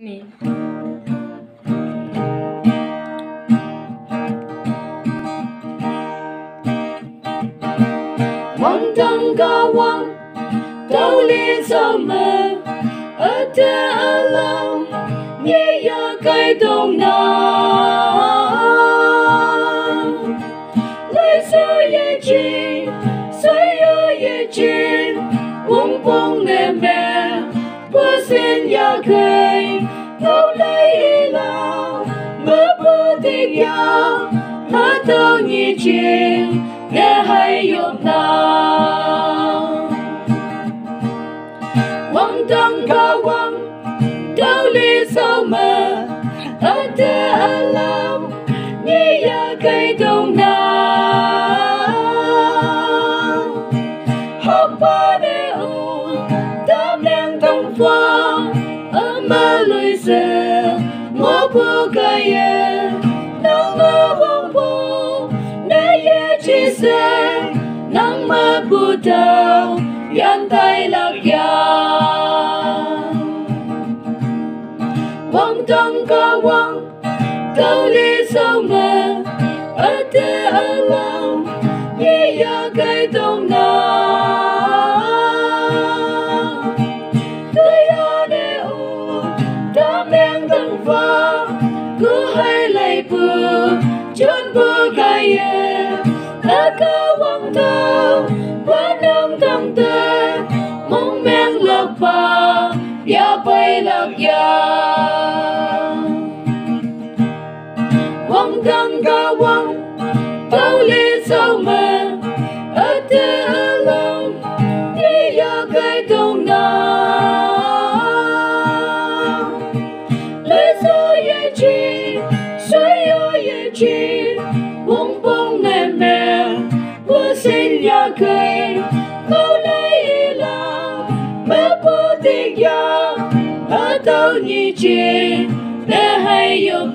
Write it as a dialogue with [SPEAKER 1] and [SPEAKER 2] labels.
[SPEAKER 1] Mi. Wang dong ga wang, do li zo me, a de along, ye ya kai dong na. Lai so ye jin, so yo ye jin, wong bong ne me bơ sen ya khay ngâu lấy la lao, mơ bơ tích ya, hả tao nhị chi, nghe hay yom na. Wang dang ga wang, đau li sao mơ, ở thế ở lòng, nhị ya cây đông na. Học ba mơ lùi giờ, ngô ye, nang ngô vong bù, nê ye chi se, nang mơ bù đau, yan tay lạc ya. Wang dang ka wang, đau mơ, ở thế ở lòng, nhị ya cây đông đang cứ hay lấy bờ chốn bờ gai ye, đã có vang tao, quá nâng tăng tê, mong men lạc ba, ya bay lạc ya. Wang dang ka wang, bao lê sao mà I but don't you change the way you